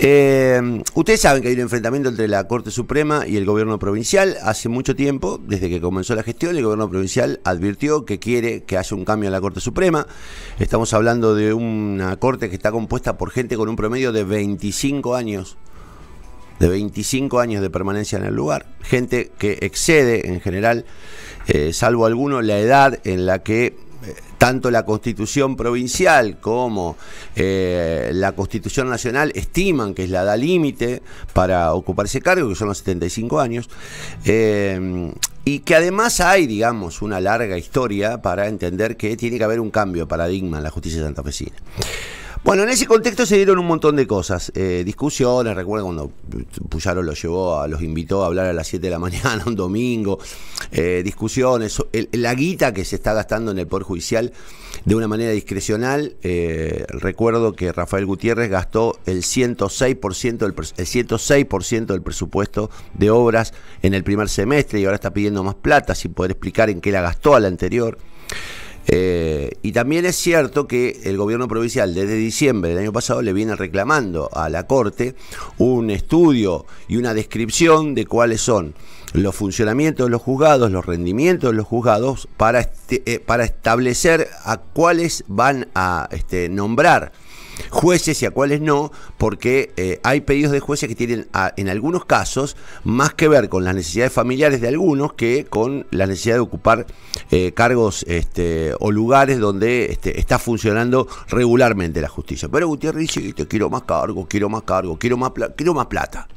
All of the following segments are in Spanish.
Eh, ustedes saben que hay un enfrentamiento entre la Corte Suprema y el gobierno provincial. Hace mucho tiempo, desde que comenzó la gestión, el gobierno provincial advirtió que quiere que haya un cambio en la Corte Suprema. Estamos hablando de una Corte que está compuesta por gente con un promedio de 25 años de 25 años de permanencia en el lugar, gente que excede en general, eh, salvo alguno, la edad en la que tanto la constitución provincial como eh, la constitución nacional estiman que es la edad límite para ocupar ese cargo, que son los 75 años, eh, y que además hay, digamos, una larga historia para entender que tiene que haber un cambio de paradigma en la justicia santafesina. Bueno, en ese contexto se dieron un montón de cosas, eh, discusiones, recuerdo cuando Puyaro los llevó, a, los invitó a hablar a las 7 de la mañana un domingo, eh, discusiones, la guita que se está gastando en el Poder Judicial de una manera discrecional. Eh, recuerdo que Rafael Gutiérrez gastó el 106%, del, el 106 del presupuesto de obras en el primer semestre y ahora está pidiendo más plata sin poder explicar en qué la gastó al anterior. Eh, y también es cierto que el gobierno provincial desde diciembre del año pasado le viene reclamando a la Corte un estudio y una descripción de cuáles son los funcionamientos de los juzgados, los rendimientos de los juzgados, para, este, eh, para establecer a cuáles van a este, nombrar jueces y a cuáles no, porque eh, hay pedidos de jueces que tienen en algunos casos más que ver con las necesidades familiares de algunos que con la necesidad de ocupar eh, cargos este, o lugares donde este, está funcionando regularmente la justicia. Pero Gutiérrez dice, quiero más cargo, quiero más cargo, quiero más, quiero más plata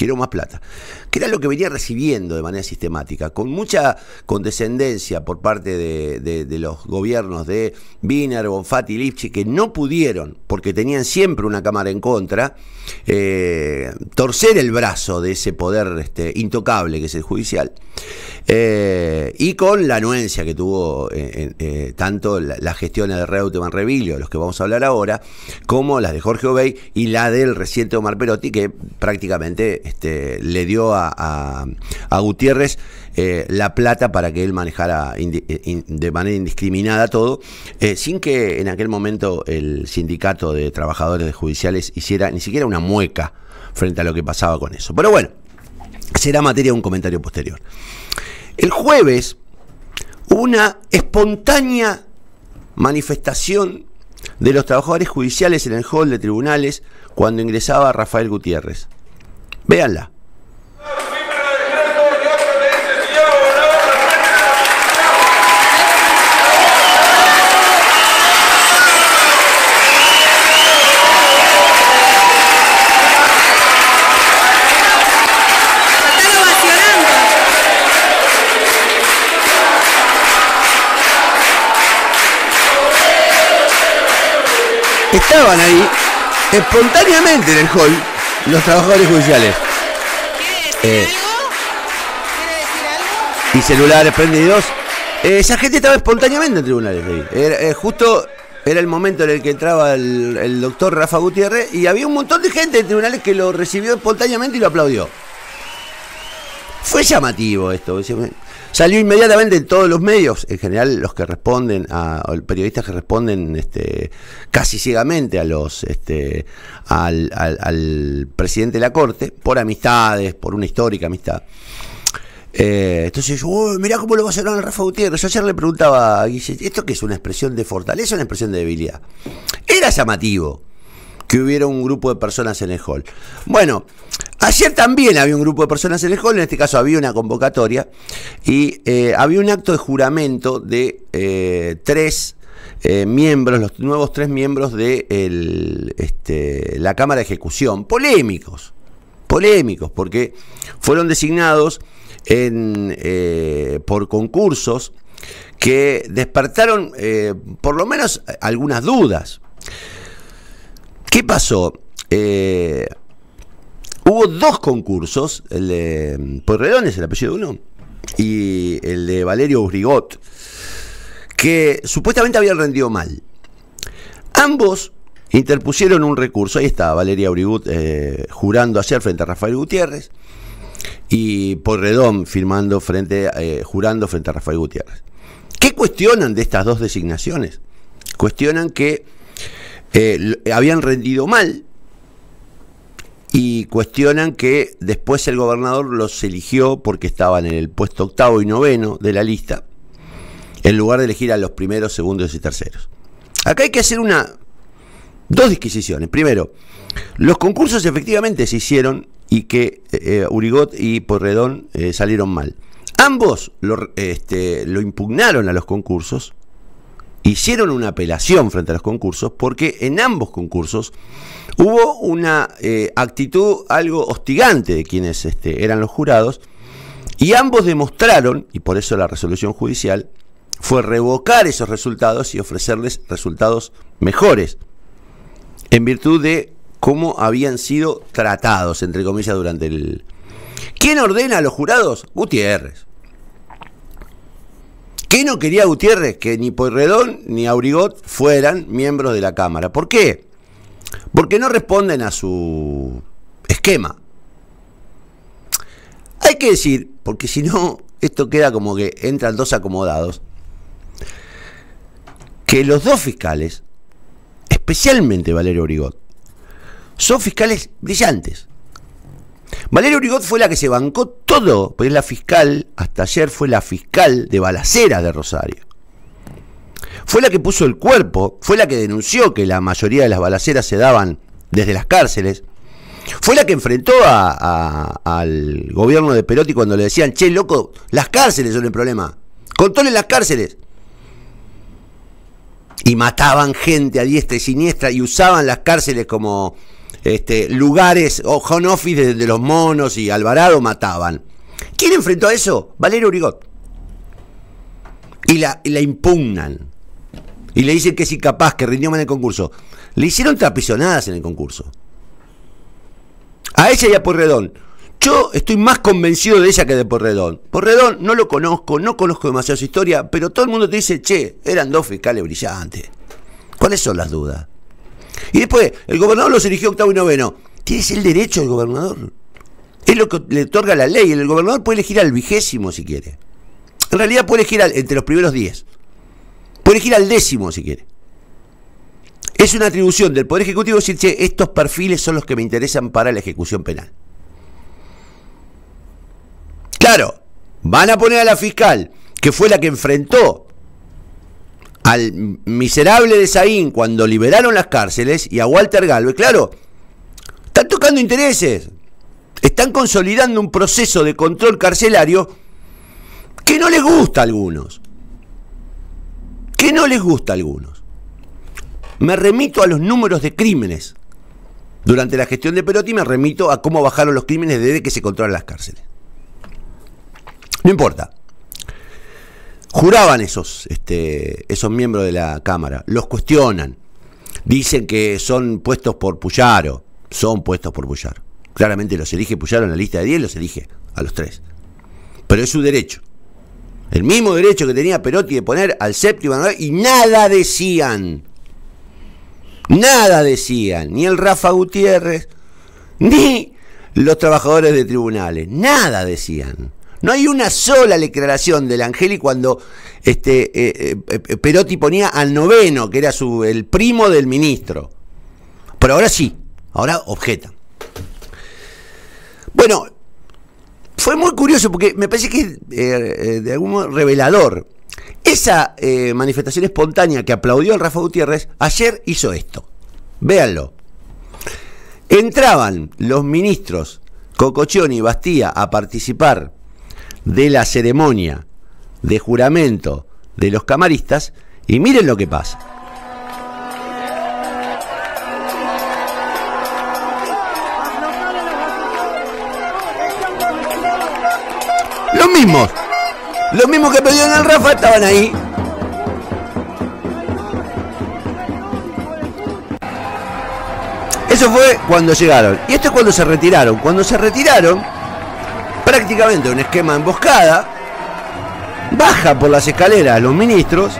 quiero más plata, que era lo que venía recibiendo de manera sistemática, con mucha condescendencia por parte de, los gobiernos de Wiener, Bonfatti y Lipschitz, que no pudieron, porque tenían siempre una cámara en contra, eh, torcer el brazo de ese poder este, intocable que es el judicial, eh, y con la anuencia que tuvo eh, tanto las gestiones de Reutemann Revilio, los que vamos a hablar ahora, como las de Jorge Obey y la del reciente Omar Perotti, que prácticamente este, le dio a, Gutiérrez eh, la plata para que él manejara eh, de manera indiscriminada todo, eh, sin que en aquel momento el sindicato de trabajadores judiciales hiciera ni siquiera una mueca frente a lo que pasaba con eso. Pero bueno, será materia de un comentario posterior. El jueves una espontánea manifestación de los trabajadores judiciales en el hall de tribunales cuando ingresaba Rafael Gutiérrez. Véanla. Estaban ahí espontáneamente en el hall los trabajadores judiciales. ¿Quiere decir eh, algo? ¿Quiere decir algo? Y celulares prendidos. Eh, esa gente estaba espontáneamente en tribunales ahí. Eh, justo era el momento en el que entraba el, doctor Rafa Gutiérrez y había un montón de gente en tribunales que lo recibió espontáneamente y lo aplaudió. Fue llamativo esto. Salió inmediatamente en todos los medios, en general los que responden, a, periodistas que responden este, casi ciegamente a los, este, al, presidente de la Corte, por amistades, por una histórica amistad. Eh, entonces yo, mirá cómo lo va a hacer el Rafa Gutiérrez. Yo ayer le preguntaba a Guille, ¿esto qué es una expresión de fortaleza o una expresión de debilidad? Era llamativo que hubiera un grupo de personas en el hall. Bueno, ayer también había un grupo de personas en el hall, en este caso había una convocatoria, y eh, había un acto de juramento de eh, tres eh, miembros, los nuevos tres miembros de este, la Cámara de Ejecución, polémicos, polémicos, porque fueron designados por concursos que despertaron por lo menos algunas dudas. ¿Qué pasó? Eh, hubo dos concursos, el de Porredón es el apellido de uno, y el de Valerio Urigot, que supuestamente habían rendido mal. Ambos interpusieron un recurso, ahí está Valeria Urigut eh, jurando ayer frente a Rafael Gutiérrez, y Porredón firmando frente, eh, jurando frente a Rafael Gutiérrez. ¿Qué cuestionan de estas dos designaciones? Cuestionan que eh, habían rendido mal cuestionan que después el gobernador los eligió porque estaban en el puesto octavo y noveno de la lista, en lugar de elegir a los primeros, segundos y terceros. Acá hay que hacer una dos disquisiciones. Primero, los concursos efectivamente se hicieron y que eh, Urigot y Porredón eh, salieron mal. Ambos lo, este, lo impugnaron a los concursos, hicieron una apelación frente a los concursos, porque en ambos concursos hubo una eh, actitud algo hostigante de quienes este, eran los jurados, y ambos demostraron, y por eso la resolución judicial, fue revocar esos resultados y ofrecerles resultados mejores, en virtud de cómo habían sido tratados, entre comillas, durante el... ¿Quién ordena a los jurados? Gutiérrez. ¿Qué no quería Gutiérrez? Que ni Poirredón ni Aurigot fueran miembros de la Cámara. ¿Por qué? Porque no responden a su esquema. Hay que decir, porque si no, esto queda como que entran dos acomodados, que los dos fiscales, especialmente Valerio Aurigot, son fiscales brillantes. Valeria Urigot fue la que se bancó todo, pues es la fiscal, hasta ayer fue la fiscal de balacera de Rosario. Fue la que puso el cuerpo, fue la que denunció que la mayoría de las balaceras se daban desde las cárceles. Fue la que enfrentó al gobierno de Perotti cuando le decían, che, loco, las cárceles son el problema. Controlen las cárceles. Y mataban gente a diestra y siniestra y usaban las cárceles como este, lugares o home office de, los monos y Alvarado mataban. ¿Quién enfrentó a eso? Valerio Urigot. Y la, impugnan. Y le dicen que es incapaz, que rindió mal el concurso. Le hicieron trapisonadas en el concurso. A ella y a Porredón. Yo estoy más convencido de ella que de Porredón. Porredón no lo conozco, no conozco demasiado su historia, pero todo el mundo te dice, che, eran dos fiscales brillantes. ¿Cuáles son las dudas? Y después, el gobernador los eligió octavo y noveno. Tienes el derecho el gobernador. Es lo que le otorga la ley. El gobernador puede elegir al vigésimo si quiere. En realidad puede elegir entre los primeros diez. Puede elegir al décimo si quiere. Es una atribución del Poder Ejecutivo decir, che, estos perfiles son los que me interesan para la ejecución penal. Claro, van a poner a la fiscal, que fue la que enfrentó al miserable de Saín cuando liberaron las cárceles y a Walter Galvez, claro, están tocando intereses, están consolidando un proceso de control carcelario que no les gusta a algunos, que no les gusta a algunos. Me remito a los números de crímenes. Durante la gestión de Perotti me remito a cómo bajaron los crímenes desde que se controlan las cárceles. No importa. Juraban esos, este, esos miembros de la Cámara, los cuestionan, dicen que son puestos por Puyaro, son puestos por Puyaro. Claramente los elige Puyaro en la lista de 10, los elige a los tres. Pero es su derecho. El mismo derecho que tenía Perotti de poner al séptimo y nada decían. Nada decían. Ni el Rafa Gutiérrez, ni los trabajadores de tribunales. Nada decían. No hay una sola declaración del Angeli cuando este, eh, eh, Perotti ponía al noveno, que era su, el primo del ministro. Pero ahora sí, ahora objetan. Bueno, fue muy curioso porque me parece que eh, de algún modo revelador. Esa manifestación espontánea que aplaudió al Rafa Gutiérrez, ayer hizo esto. Véanlo. Entraban los ministros Cocochioni y Bastía a participar de la ceremonia de juramento de los camaristas y miren lo que pasa. Los mismos, los mismos que pedían al Rafa estaban ahí. Eso fue cuando llegaron. Y esto es cuando se retiraron. Cuando se retiraron, prácticamente un esquema emboscada, baja por las escaleras los ministros,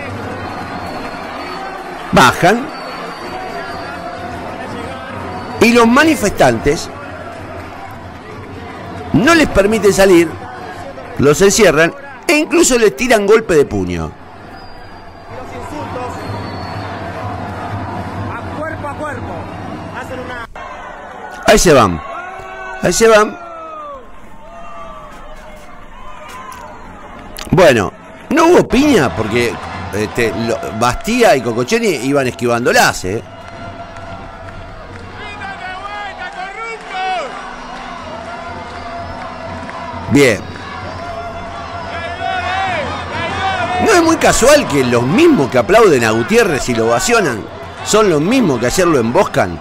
bajan, y los manifestantes no les permiten salir, los encierran e incluso les tiran golpe de puño. Ahí se van. Ahí se van. Bueno, no hubo piña porque este, Bastía y Cococheni iban esquivándolas, ¿eh? Bien. No es muy casual que los mismos que aplauden a Gutiérrez y lo ovacionan son los mismos que ayer lo emboscan.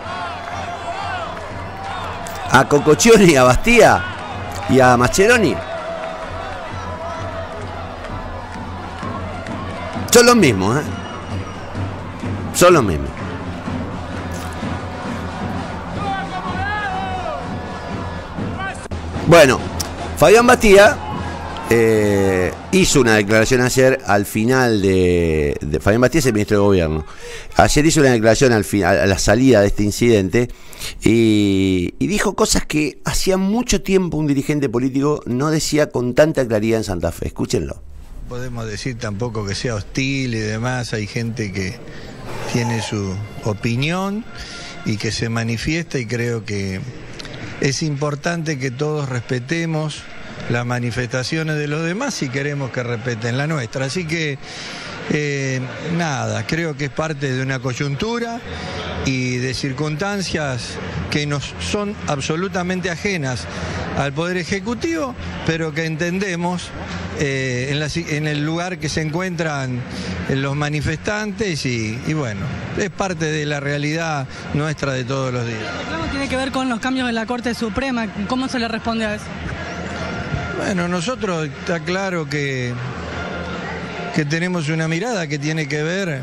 A Cocochoni, a Bastía y a Mascheroni. Son los mismos, ¿eh? Son los mismos. Bueno, Fabián Bastía eh, hizo una declaración ayer al final de, Fabián Bastía es el ministro de Gobierno. Ayer hizo una declaración al final, a la salida de este incidente y, y, dijo cosas que hacía mucho tiempo un dirigente político no decía con tanta claridad en Santa Fe. Escúchenlo. Podemos decir tampoco que sea hostil y demás. Hay gente que tiene su opinión y que se manifiesta y creo que es importante que todos respetemos las manifestaciones de los demás si queremos que respeten la nuestra. Así que eh, nada, creo que es parte de una coyuntura y de circunstancias que nos son absolutamente ajenas al Poder Ejecutivo, pero que entendemos eh, en, el lugar que se encuentran los manifestantes y, bueno, es parte de la realidad nuestra de todos los días. ¿Cómo tiene que ver con los cambios en la Corte Suprema? ¿Cómo se le responde a eso? Bueno, nosotros está claro que que tenemos una mirada que tiene que ver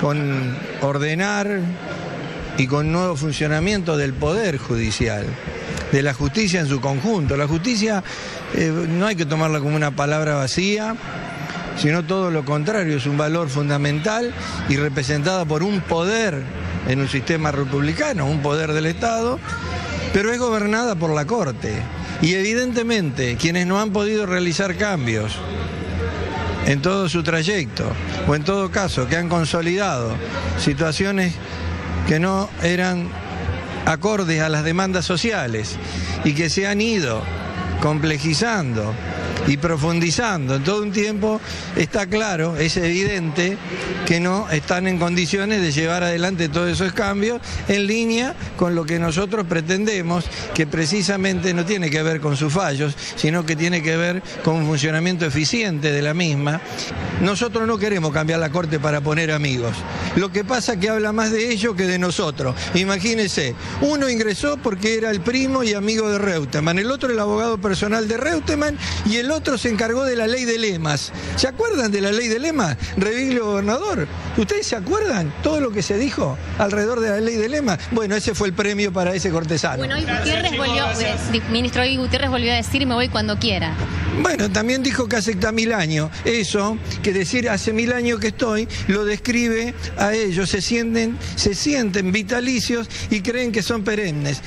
con ordenar y con nuevo funcionamiento del poder judicial, de la justicia en su conjunto. La justicia eh, no hay que tomarla como una palabra vacía, sino todo lo contrario, es un valor fundamental y representada por un poder en un sistema republicano, un poder del Estado, pero es gobernada por la Corte. Y evidentemente quienes no han podido realizar cambios en todo su trayecto, o en todo caso, que han consolidado situaciones que no eran acordes a las demandas sociales y que se han ido complejizando y profundizando en todo un tiempo, está claro, es evidente que no están en condiciones de llevar adelante todos esos cambios en línea con lo que nosotros pretendemos, que precisamente no tiene que ver con sus fallos, sino que tiene que ver con un funcionamiento eficiente de la misma. Nosotros no queremos cambiar la Corte para poner amigos. Lo que pasa es que habla más de ellos que de nosotros. Imagínense, uno ingresó porque era el primo y amigo de Reutemann, el otro el abogado personal de Reutemann y el otro se encargó de la ley de lemas. ¿Se acuerdan de la ley de lemas? Reviglio gobernador. ¿Ustedes se acuerdan todo lo que se dijo alrededor de la ley de lemas? Bueno, ese fue el premio para ese cortesano. Bueno, hoy Gutiérrez volvió, eh, ministro hoy Gutiérrez volvió a decir me voy cuando quiera. Bueno, también dijo que hace mil años. Eso, que decir hace mil años que estoy, lo describe a ellos. Se sienten, se sienten vitalicios y creen que son perennes.